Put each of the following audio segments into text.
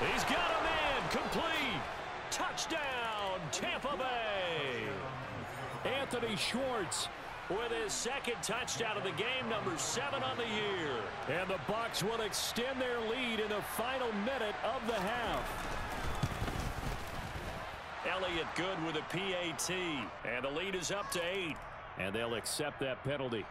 He's got a man. Complete. Touchdown, Tampa Bay. Anthony Schwartz with his second touchdown of the game, number seven on the year. And the Bucs will extend their lead in the final minute of the half. Elliott good with a PAT. And the lead is up to eight. And they'll accept that penalty.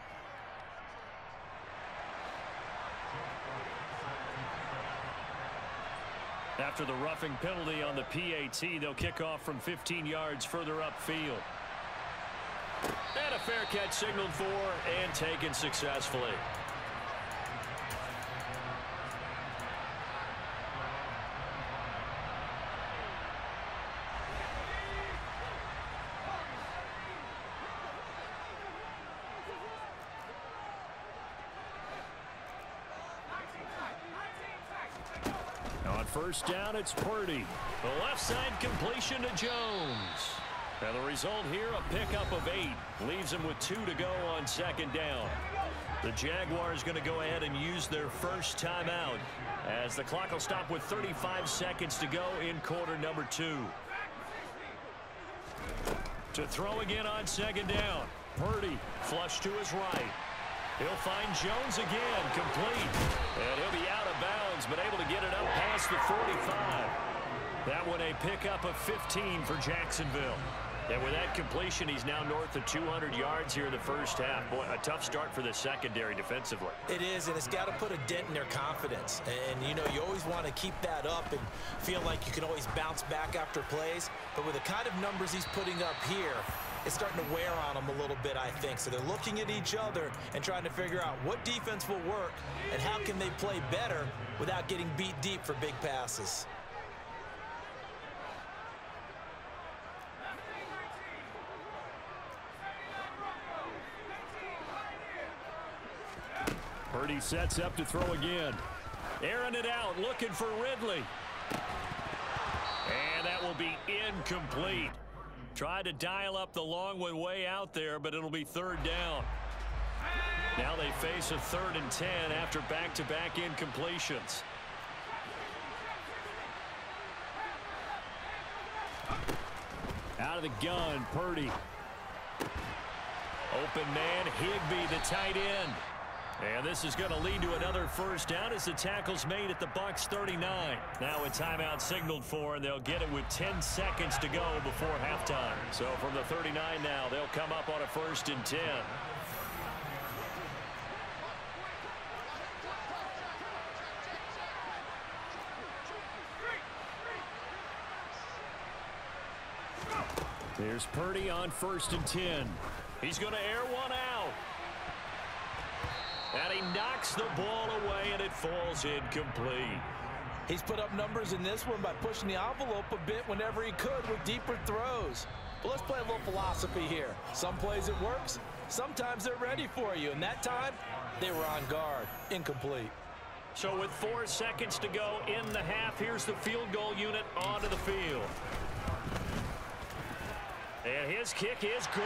After the roughing penalty on the PAT, they'll kick off from 15 yards further upfield. And a fair catch signaled for and taken successfully. First down, it's Purdy. The left side completion to Jones. And the result here, a pickup of eight. Leaves them with two to go on second down. The Jaguars going to go ahead and use their first timeout as the clock will stop with 35 seconds to go in quarter number two. To throw again on second down. Purdy flush to his right. He'll find Jones again, complete. And he'll be out of bounds, but able to get it up past the 45. That one a pickup of 15 for Jacksonville. And with that completion, he's now north of 200 yards here in the first half. Boy, a tough start for the secondary defensively. It is, and it's got to put a dent in their confidence. And, you know, you always want to keep that up and feel like you can always bounce back after plays. But with the kind of numbers he's putting up here, it's starting to wear on them a little bit, I think. So they're looking at each other and trying to figure out what defense will work and how can they play better without getting beat deep for big passes. Purdy sets up to throw again. Airing it out, looking for Ridley. And that will be incomplete. Tried to dial up the long one way out there, but it'll be third down. Now they face a third and 10 after back-to-back -back incompletions. Out of the gun, Purdy. Open man, Higbee, the tight end. And this is going to lead to another first down as the tackle's made at the Bucs 39. Now a timeout signaled for, and they'll get it with 10 seconds to go before halftime. So from the 39 now, they'll come up on a first and 10. Here's Purdy on first and 10. He's going to air one out. And he knocks the ball away, and it falls incomplete. He's put up numbers in this one by pushing the envelope a bit whenever he could with deeper throws. But let's play a little philosophy here. Some plays it works, sometimes they're ready for you. And that time, they were on guard. Incomplete. So with four seconds to go in the half, here's the field goal unit onto the field. And his kick is good.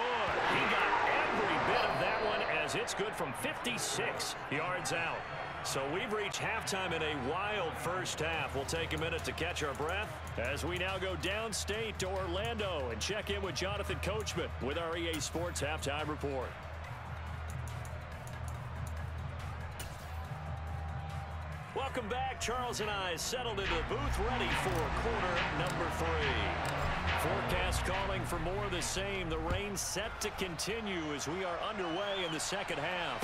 He got every bit of that one as it's good from 56 yards out. So we've reached halftime in a wild first half. We'll take a minute to catch our breath as we now go downstate to Orlando and check in with Jonathan Coachman with our EA Sports Halftime Report. Welcome back. Charles and I settled into the booth ready for quarter number three. Forecast calling for more of the same. The rain set to continue as we are underway in the second half.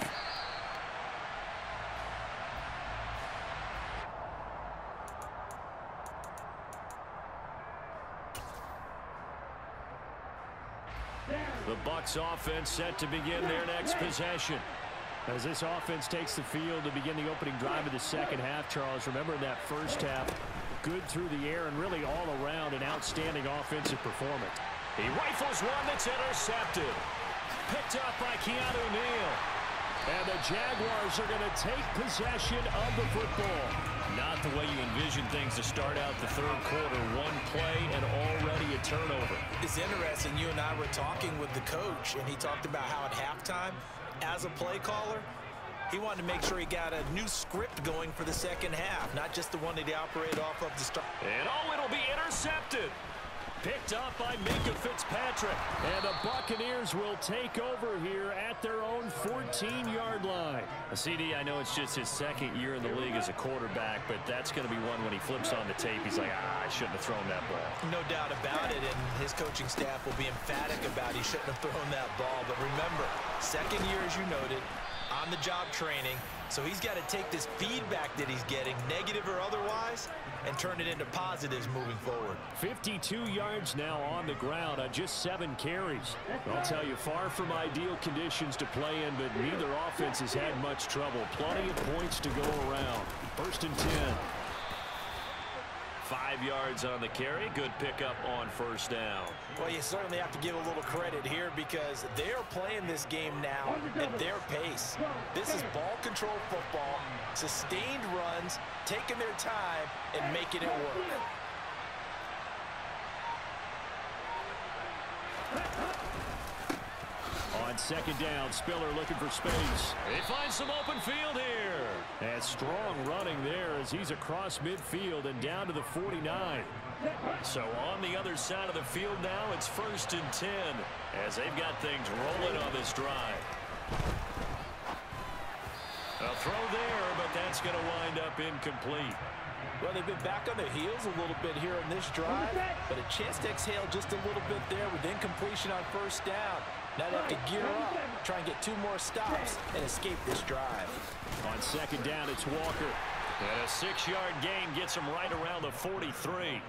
The Bucs offense set to begin their next possession. As this offense takes the field to begin the opening drive of the second half, Charles, remember in that first half, good through the air and really all around an outstanding offensive performance. He rifles one that's intercepted. Picked up by Keanu Neal. And the Jaguars are going to take possession of the football. Not the way you envision things to start out the third quarter. One play and already a turnover. It's interesting. You and I were talking with the coach, and he talked about how at halftime, as a play caller, He wanted to make sure he got a new script going for the second half, not just the one that he operated off of to start. And oh, it'll be intercepted. Picked up by Minkah Fitzpatrick. And the Buccaneers will take over here at their own 14-yard line. A CD, I know it's just his second year in the league as a quarterback, but that's going to be one when he flips on the tape. He's like, ah, I shouldn't have thrown that ball. No doubt about it, and his coaching staff will be emphatic about he shouldn't have thrown that ball. But remember, second year, as you noted, on-the-job training, so he's got to take this feedback that he's getting, negative or otherwise, and turn it into positives moving forward. 52 yards now on the ground on just seven carries. I'll tell you, far from ideal conditions to play in, but neither offense has had much trouble. Plenty of points to go around. First and 10. Five yards on the carry. Good pickup on first down. Well, you certainly have to give a little credit here because they are playing this game now at their pace. This is ball control football, sustained runs, taking their time, and making it work. On second down, Spiller looking for space. He finds some open field here. And strong running there as he's across midfield and down to the 49. So on the other side of the field now, it's first and 10 as they've got things rolling on this drive. A throw there, but that's going to wind up incomplete. Well, they've been back on their heels a little bit here on this drive, but a chance to exhale just a little bit there with incompletion on first down. Now they have to gear up, try and get two more stops, and escape this drive. On second down, it's Walker. And a six-yard gain gets him right around the 43.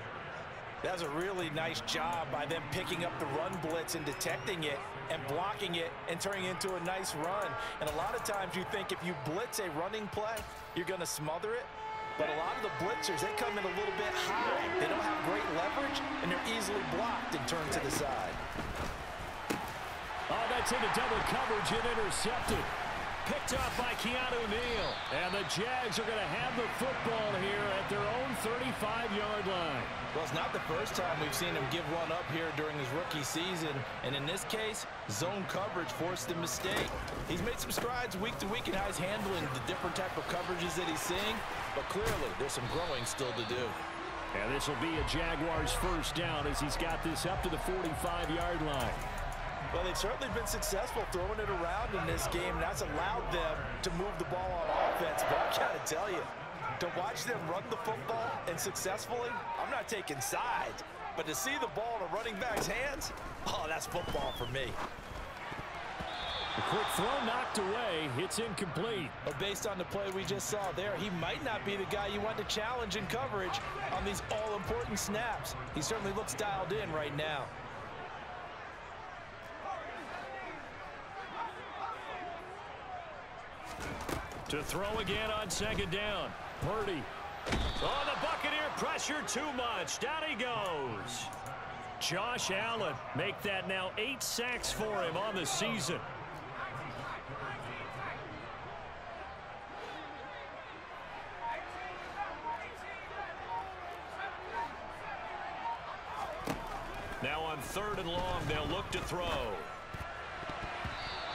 That's a really nice job by them picking up the run blitz and detecting it and blocking it and turning it into a nice run. And a lot of times you think if you blitz a running play, you're going to smother it. But a lot of the blitzers, they come in a little bit high. They don't have great leverage, and they're easily blocked and turned to the side. Oh, that's into double coverage and intercepted. Picked up by Keanu Neal. And the Jags are going to have the football here at their own 35-yard line. Well, it's not the first time we've seen him give one up here during his rookie season. And in this case, zone coverage forced the mistake. He's made some strides week to week in how he's handling the different type of coverages that he's seeing. But clearly, there's some growing still to do. And this will be a Jaguars first down as he's got this up to the 45-yard line. Well, they've certainly been successful throwing it around in this game, and that's allowed them to move the ball on offense. But I got to tell you, to watch them run the football and successfully, I'm not taking sides. But to see the ball in a running back's hands, oh, that's football for me. A quick throw knocked away. It's incomplete. But based on the play we just saw there, he might not be the guy you want to challenge in coverage on these all-important snaps. He certainly looks dialed in right now. To throw again on second down. Purdy. Oh, the Buccaneer pressure too much. Down he goes. Josh Allen make that now eight sacks for him on the season. Now on third and long, they'll look to throw.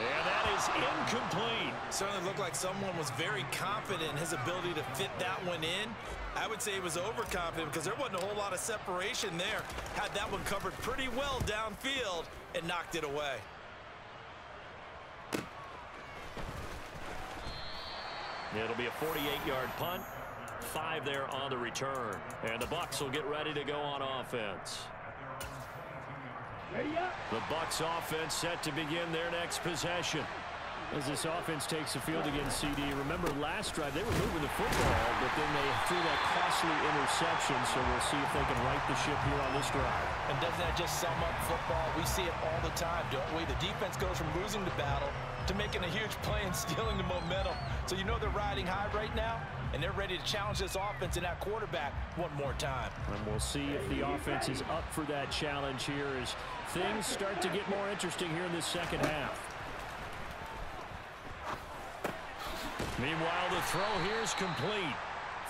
And that is incomplete. Certainly looked like someone was very confident in his ability to fit that one in. I would say he was overconfident because there wasn't a whole lot of separation there. Had that one covered pretty well downfield and knocked it away. It'll be a 48-yard punt. Five there on the return. And the Bucs will get ready to go on offense. The Bucs offense set to begin their next possession. As this offense takes the field against CD. Remember last drive, they were moving the football, but then they threw that costly interception, so we'll see if they can right the ship here on this drive. And doesn't that just sum up football? We see it all the time, don't we? The defense goes from losing the battle to making a huge play and stealing the momentum. So you know they're riding high right now, and they're ready to challenge this offense and that quarterback one more time. And we'll see if the offense is up for that challenge here as things start to get more interesting here in this second half. Meanwhile, the throw here is complete.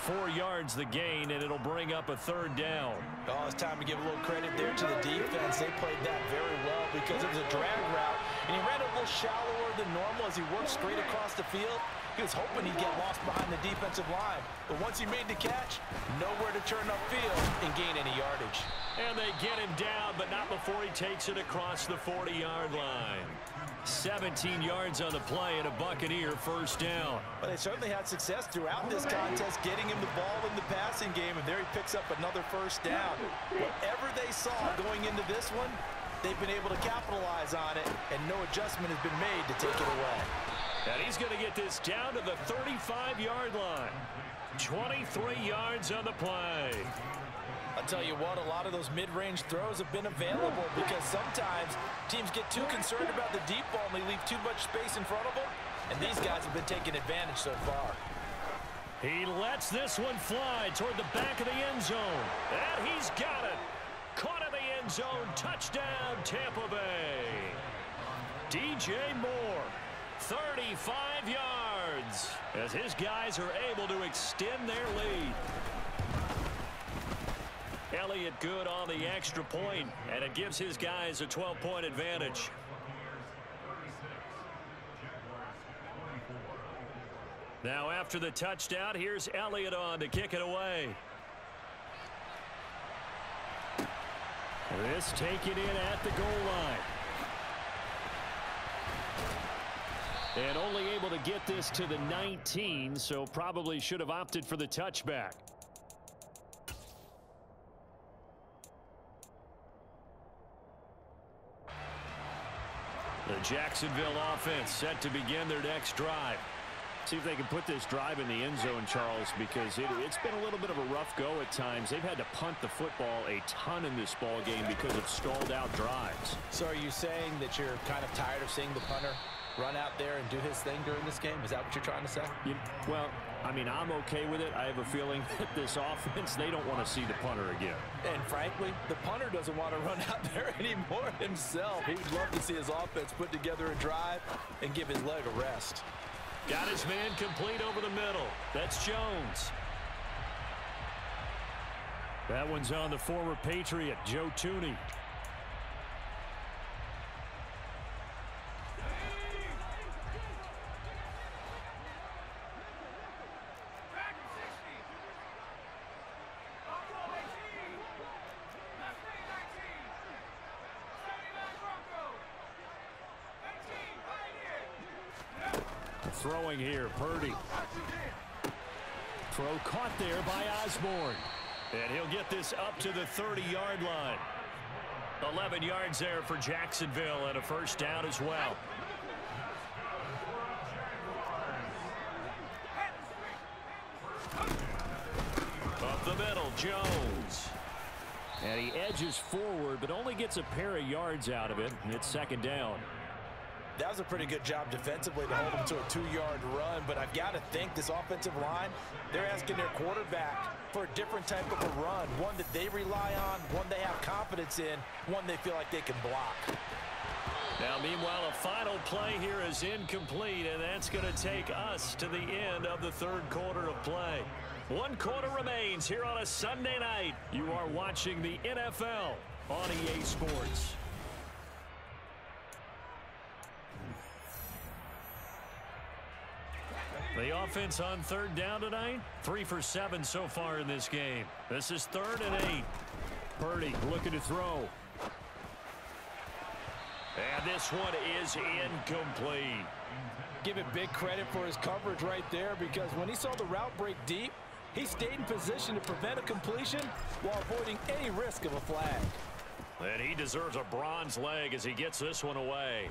Four yards the gain, and it'll bring up a third down. Oh, it's time to give a little credit there to the defense. They played that very well because it was a drag route, and he ran a little shallower than normal as he worked straight across the field. He was hoping he'd get lost behind the defensive line. But once he made the catch, nowhere to turn upfield and gain any yardage. And they get him down, but not before he takes it across the 40-yard line. 17 yards on the play and a Buccaneer first down. But they certainly had success throughout this contest getting him the ball in the passing game, and there he picks up another first down. Whatever they saw going into this one, they've been able to capitalize on it, and no adjustment has been made to take it away. And he's going to get this down to the 35-yard line. 23 yards on the play. I'll tell you what, a lot of those mid-range throws have been available because sometimes teams get too concerned about the deep ball and they leave too much space in front of them. And these guys have been taking advantage so far. He lets this one fly toward the back of the end zone. And he's got it. Caught in the end zone. Touchdown, Tampa Bay. DJ Moore, 35 yards, as his guys are able to extend their lead. Elliott good on the extra point, and it gives his guys a 12-point advantage. Now after the touchdown, here's Elliott on to kick it away. This taken in at the goal line. And only able to get this to the 19, so probably should have opted for the touchback. The Jacksonville offense set to begin their next drive. See if they can put this drive in the end zone, Charles, because it, has been a little bit of a rough go at times. They've had to punt the football a ton in this ball game because of stalled out drives. So are you saying that you're kind of tired of seeing the punter run out there and do his thing during this game? Is that what you're trying to say? You, well, I mean, I'm okay with it. I have a feeling that this offense, they don't want to see the punter again. And frankly, the punter doesn't want to run out there anymore himself. He would love to see his offense put together a drive and give his leg a rest. Got his man complete over the middle. That's Jones. That one's on the former Patriot, Joe Thuney. Throwing here, Purdy. Throw caught there by Osborne. And he'll get this up to the 30-yard line. 11 yards there for Jacksonville and a first down as well. Up the middle, Jones. And he edges forward, but only gets a pair of yards out of it. And it's second down. Was a pretty good job defensively to hold them to a two-yard run, but I've got to think this offensive line, they're asking their quarterback for a different type of a run, one that they rely on, one they have confidence in, one they feel like they can block. Now, meanwhile, a final play here is incomplete, and that's going to take us to the end of the third quarter of play. One quarter remains here on a Sunday night. You are watching the NFL on EA Sports. The offense on third down tonight, three for seven so far in this game. This is third and eight. Purdy looking to throw. And this one is incomplete. Give it big credit for his coverage right there because when he saw the route break deep, he stayed in position to prevent a completion while avoiding any risk of a flag. And he deserves a bronze leg as he gets this one away.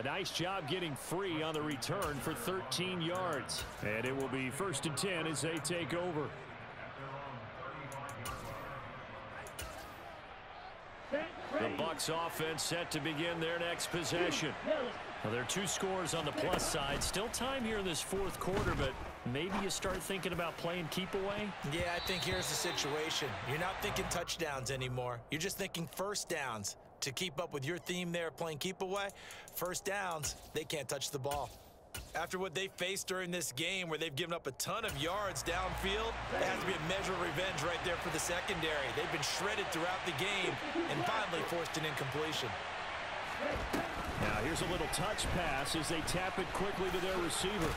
A nice job getting free on the return for 13 yards. And it will be first and 10 as they take over. The Bucs offense set to begin their next possession. Now, there are two scores on the plus side. Still time here in this fourth quarter, but maybe you start thinking about playing keep away? Yeah, I think here's the situation. You're not thinking touchdowns anymore. You're just thinking first downs to keep up with your theme there playing keep away, first downs, they can't touch the ball. After what they faced during this game where they've given up a ton of yards downfield, it has to be a measure of revenge right there for the secondary. They've been shredded throughout the game and finally forced an incompletion. Now here's a little touch pass as they tap it quickly to their receiver.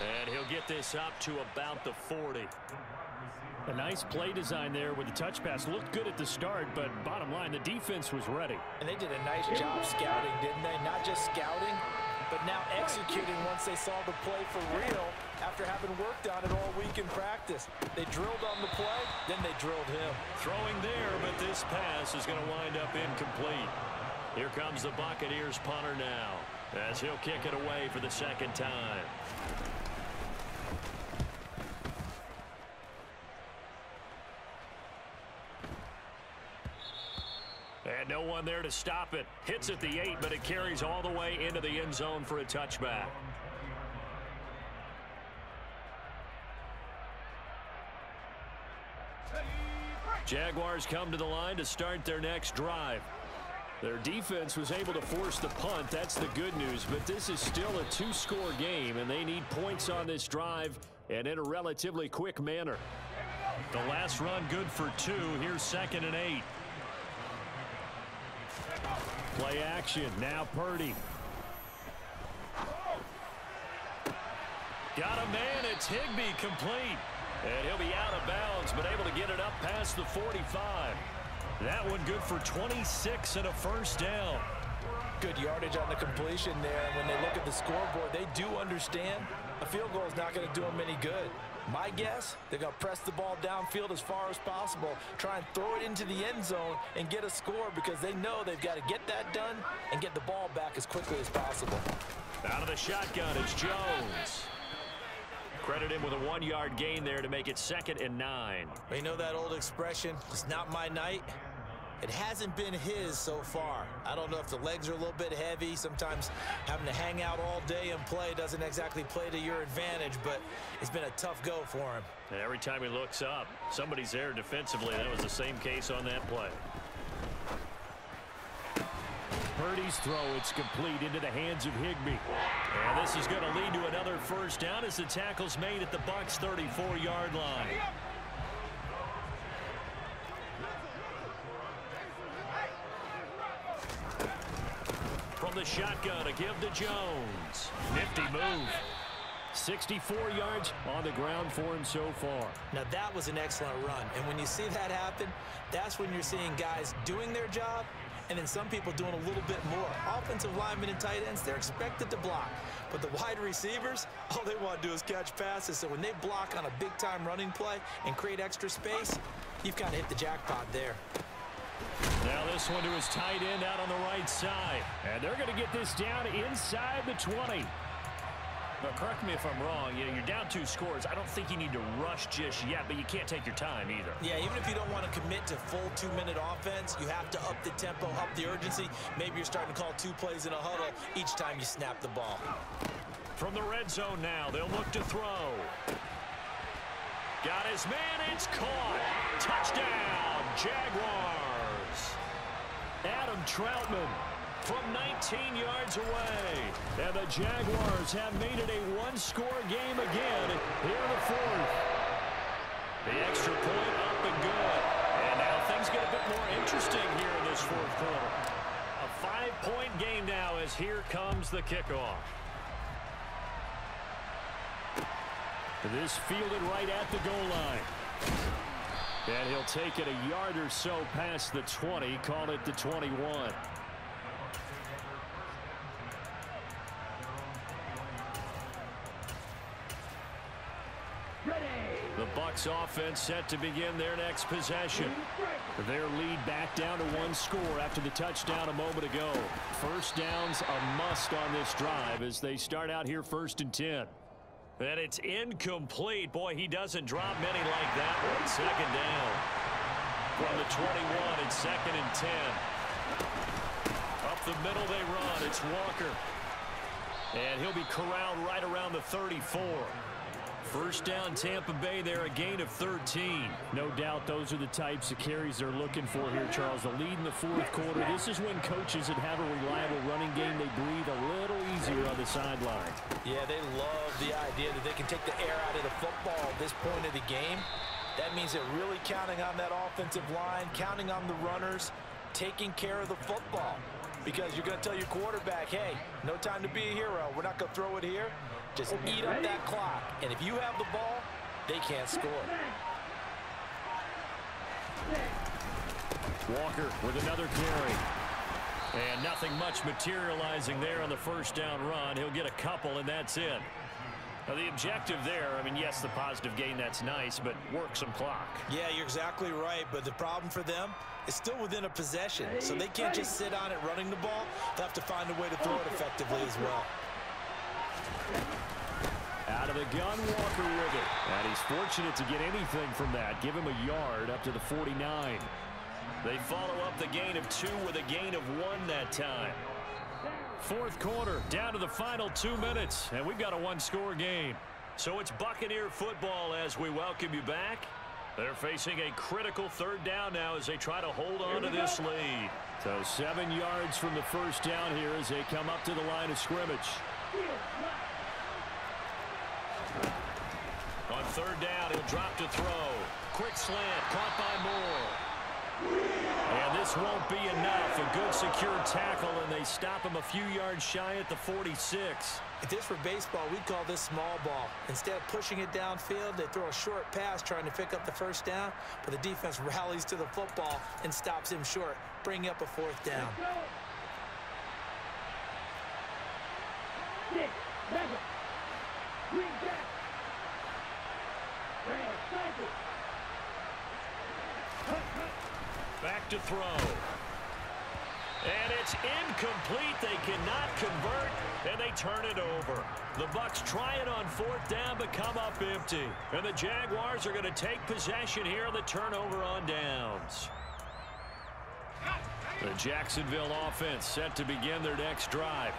And he'll get this up to about the 40. A nice play design there with the touch pass. Looked good at the start, but bottom line, the defense was ready. And they did a nice job scouting, didn't they? Not just scouting, but now executing once they saw the play for real after having worked on it all week in practice. They drilled on the play, then they drilled him. Throwing there, but this pass is going to wind up incomplete. Here comes the Buccaneers punter now as he'll kick it away for the second time. And no one there to stop it. Hits at the eight, but it carries all the way into the end zone for a touchback. Jaguars come to the line to start their next drive. Their defense was able to force the punt. That's the good news. But this is still a two-score game, and they need points on this drive and in a relatively quick manner. The last run good for two. Here's second and eight. Play action. Now Purdy. Got a man. It's Higbee complete. And he'll be out of bounds, but able to get it up past the 45. That one good for 26 and a first down. Good yardage on the completion there. When they look at the scoreboard, they do understand a field goal is not going to do them any good. My guess, they're going to press the ball downfield as far as possible, try and throw it into the end zone and get a score because they know they've got to get that done and get the ball back as quickly as possible. Out of the shotgun, it's Jones. Credit him with a one-yard gain there to make it second and nine. You know that old expression, it's not my night. It hasn't been his so far. I don't know if the legs are a little bit heavy. Sometimes having to hang out all day and play doesn't exactly play to your advantage, but it's been a tough go for him. And every time he looks up, somebody's there defensively. That was the same case on that play. Purdy's throw, it's complete into the hands of Higbee. And this is going to lead to another first down as the tackle's made at the Bucs 34-yard line. Shotgun, to give to Jones. Nifty move. 64 yards on the ground for him so far. Now that was an excellent run. And when you see that happen, that's when you're seeing guys doing their job and then some people doing a little bit more. Offensive linemen and tight ends, they're expected to block. But the wide receivers, all they want to do is catch passes. So when they block on a big-time running play and create extra space, you've kind of hit the jackpot there. Now this one to his tight end out on the right side. And they're going to get this down inside the 20. Now, correct me if I'm wrong. You know, you're down two scores. I don't think you need to rush just yet, but you can't take your time either. Yeah, even if you don't want to commit to full two-minute offense, you have to up the tempo, up the urgency. Maybe you're starting to call two plays in a huddle each time you snap the ball. From the red zone now, they'll look to throw. Got his man, it's caught. Touchdown, Jaguars. Adam Trautman from 19 yards away. And the Jaguars have made it a one-score game again here in the fourth. The extra point up and good. And now things get a bit more interesting here in this fourth quarter. A five-point game now as here comes the kickoff. This fielded right at the goal line. And he'll take it a yard or so past the 20, call it the 21. Ready. The Bucs offense set to begin their next possession. Their lead back down to one score after the touchdown a moment ago. First downs a must on this drive as they start out here first and 10. And it's incomplete. Boy, he doesn't drop many like that one. Second down. From the 21, it's second and 10. Up the middle they run. It's Walker. And he'll be corralled right around the 34. First down Tampa Bay there, a gain of 13. No doubt those are the types of carries they're looking for here, Charles. The lead in the fourth quarter. This is when coaches that have a reliable running game, they breathe a little easier on the sideline. Yeah, they love the idea that they can take the air out of the football at this point of the game. That means they're really counting on that offensive line, counting on the runners, taking care of the football. Because you're going to tell your quarterback, hey, no time to be a hero. We're not going to throw it here. Just eat up that clock. And if you have the ball, they can't score. Walker with another carry. And nothing much materializing there on the first down run. He'll get a couple, and that's it. Now, the objective there, I mean, yes, the positive gain, that's nice, but work some clock. Yeah, you're exactly right, but the problem for them is still within a possession, so they can't just sit on it running the ball. They'll have to find a way to throw it effectively as well. Out of the gun, Walker with it. And he's fortunate to get anything from that. Give him a yard up to the 49. They follow up the gain of two with a gain of one that time. Fourth quarter, down to the final two minutes, and we've got a one-score game. So it's Buccaneer football as we welcome you back. They're facing a critical third down now as they try to hold on to this lead. So seven yards from the first down here as they come up to the line of scrimmage. On third down, he'll drop to throw. Quick slant, caught by Moore. And this won't be enough. A good secure tackle, and they stop him a few yards shy at the 46. If this were baseball, we'd call this small ball. Instead of pushing it downfield, they throw a short pass trying to pick up the first down, but the defense rallies to the football and stops him short, bringing up a fourth down. Six, seven, three, Back to throw. And it's incomplete. They cannot convert, and they turn it over. The Bucs try it on fourth down, but come up empty. And the Jaguars are going to take possession here on the turnover on downs. The Jacksonville offense set to begin their next drive.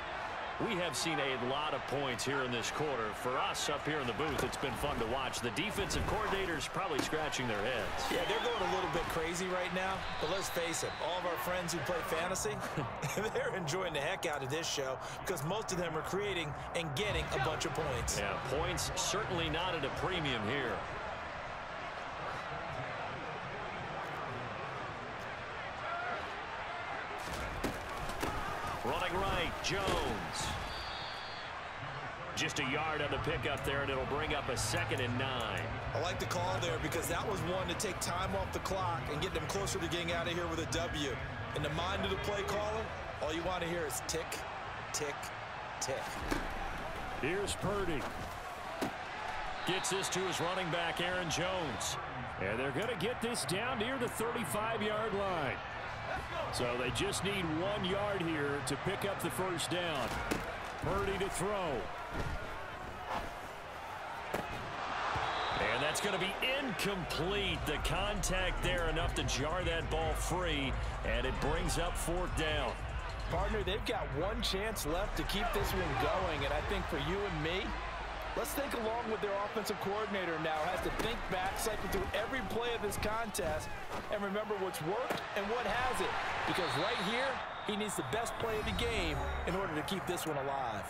We have seen a lot of points here in this quarter. For us up here in the booth, it's been fun to watch. The defensive coordinators probably scratching their heads. Yeah, they're going a little bit crazy right now. But let's face it, all of our friends who play fantasy, they're enjoying the heck out of this show because most of them are creating and getting a bunch of points. Yeah, points certainly not at a premium here. Running right, Jones. Just a yard on the pickup there, and it'll bring up a second and nine. I like the call there because that was one to take time off the clock and get them closer to getting out of here with a W. In the mind of the play caller, all you want to hear is tick, tick, tick. Here's Purdy. Gets this to his running back, Aaron Jones. And they're going to get this down near the 35-yard line. So they just need one yard here to pick up the first down. Purdy to throw. And that's going to be incomplete. The contact there enough to jar that ball free, and it brings up fourth down. Partner, they've got one chance left to keep this one going, and I think for you and me, Let's think along with their offensive coordinator now. Has to think back, cycle through every play of this contest, and remember what's worked and what hasn't. Because right here, he needs the best play of the game in order to keep this one alive.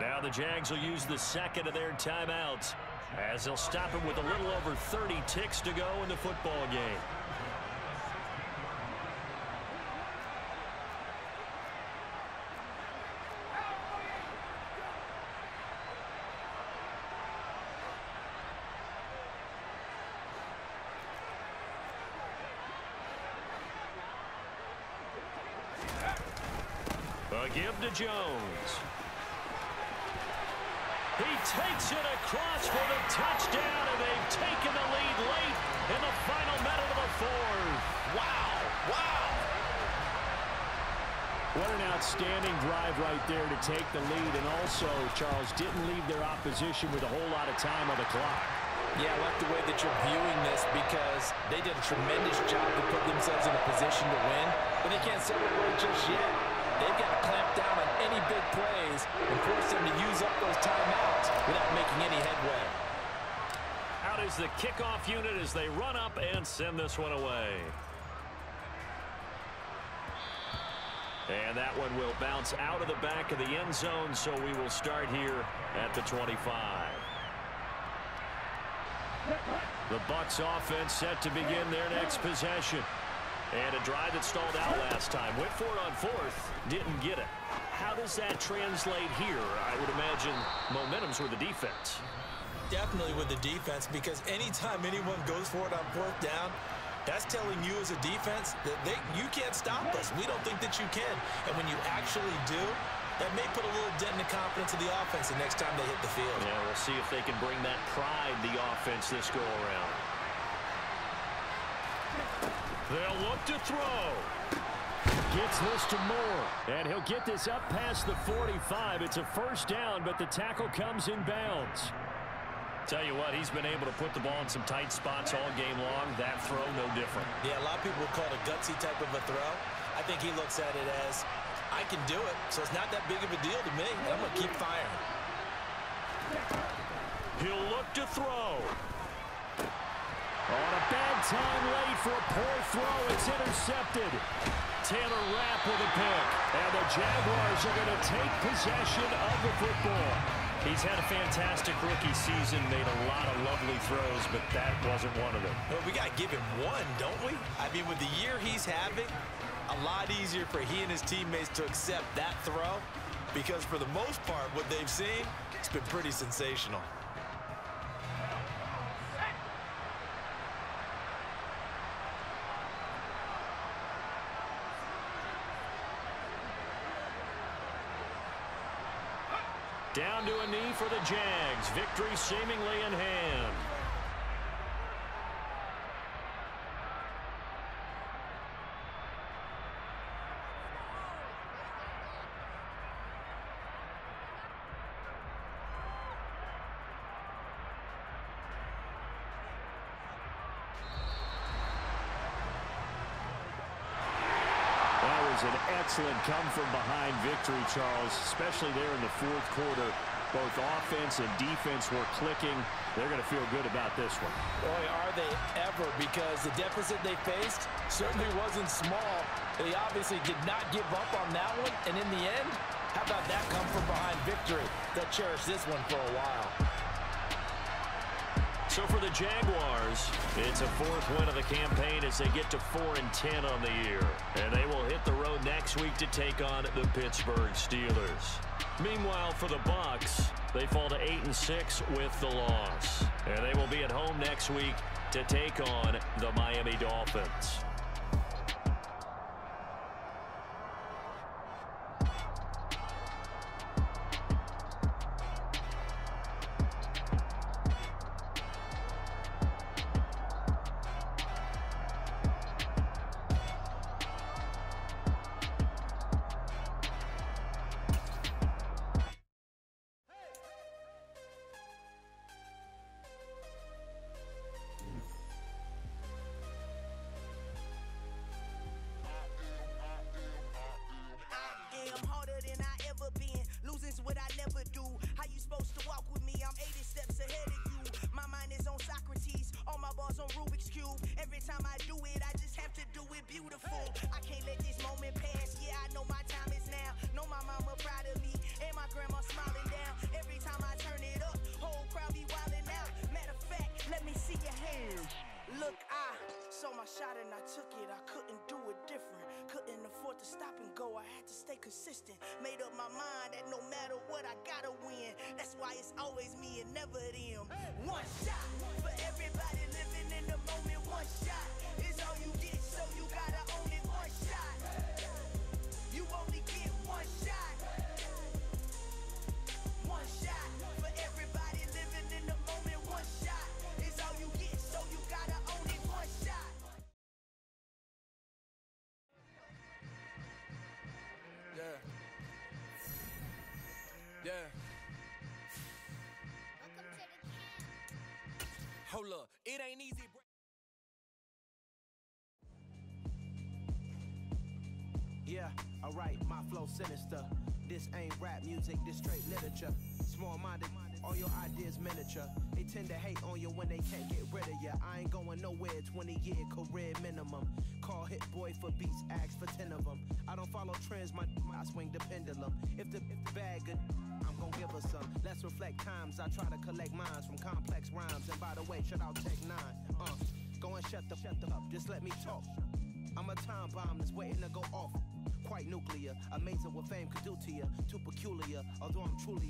Now the Jags will use the second of their timeouts as they'll stop him with a little over 30 ticks to go in the football game. Give to Jones. He takes it across for the touchdown, and they've taken the lead late in the final minute of the fourth. Wow, wow. What an outstanding drive right there to take the lead, and also, Charles, didn't leave their opposition with a whole lot of time on the clock. Yeah, I like the way that you're viewing this because they did a tremendous job to put themselves in a position to win, but they can't celebrate just yet. They've got to clamp down on any big plays and force them to use up those timeouts without making any headway. Out is the kickoff unit as they run up and send this one away. And that one will bounce out of the back of the end zone, so we will start here at the 25. The Bucs offense set to begin their next possession. And a drive that stalled out last time. Went for it on fourth, didn't get it. How does that translate here? I would imagine momentum's with the defense. Definitely with the defense because anytime anyone goes for it on fourth down, that's telling you as a defense that they, you can't stop us. We don't think that you can. And when you actually do, that may put a little dent in the confidence of the offense the next time they hit the field. Yeah, we'll see if they can bring that pride the offense this go around. They'll look to throw. Gets this to Moore. And he'll get this up past the 45. It's a first down, but the tackle comes in bounds. Tell you what, he's been able to put the ball in some tight spots all game long. That throw, no different. Yeah, a lot of people would call it a gutsy type of a throw. I think he looks at it as, I can do it, so it's not that big of a deal to me. I'm going to keep firing. He'll look to throw. On a bad time late for a poor throw. It's intercepted. Taylor Rapp with a pick. And the Jaguars are going to take possession of the football. He's had a fantastic rookie season, made a lot of lovely throws, but that wasn't one of them. Well, we got to give him one, don't we? I mean, with the year he's having, a lot easier for he and his teammates to accept that throw because for the most part, what they've seen, it's been pretty sensational. Down to a knee for the Jags. Victory seemingly in hand. That was an excellent come-from-behind victory, Charles, especially there in the fourth quarter. Both offense and defense were clicking. They're going to feel good about this one. Boy, are they ever, because the deficit they faced certainly wasn't small. They obviously did not give up on that one, and in the end, how about that come-from-behind victory? They'll cherish this one for a while. So for the Jaguars, it's a fourth win of the campaign as they get to 4 and 10 on the year. And they will hit the road next week to take on the Pittsburgh Steelers. Meanwhile, for the Bucs, they fall to 8 and 6 with the loss. And they will be at home next week to take on the Miami Dolphins. Hold up, my mind that no matter what, I gotta win. That's why it's always me and never them. One shot for everybody living in the moment. One shot is all you get, so you gotta own it ain't easy. Yeah, alright, my flow sinister. This ain't rap music, this straight literature. Small-minded All your ideas miniature. They tend to hate on you when they can't get rid of you. I ain't going nowhere, 20 year career minimum. Call Hit Boy for beats, ask for 10 of them. I don't follow trends, my I swing the pendulum. If the, if the bag I'm gonna give her some. Let's reflect times. I try to collect minds from complex rhymes. And by the way, shut out Tech 9. Uh, go and shut the shut up. Just let me talk. I'm a time bomb that's waiting to go off. Quite nuclear, amazing what fame could do to you. Too peculiar, although I'm truly